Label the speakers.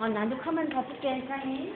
Speaker 1: 어, 나도 가만 봐줄게, 사이.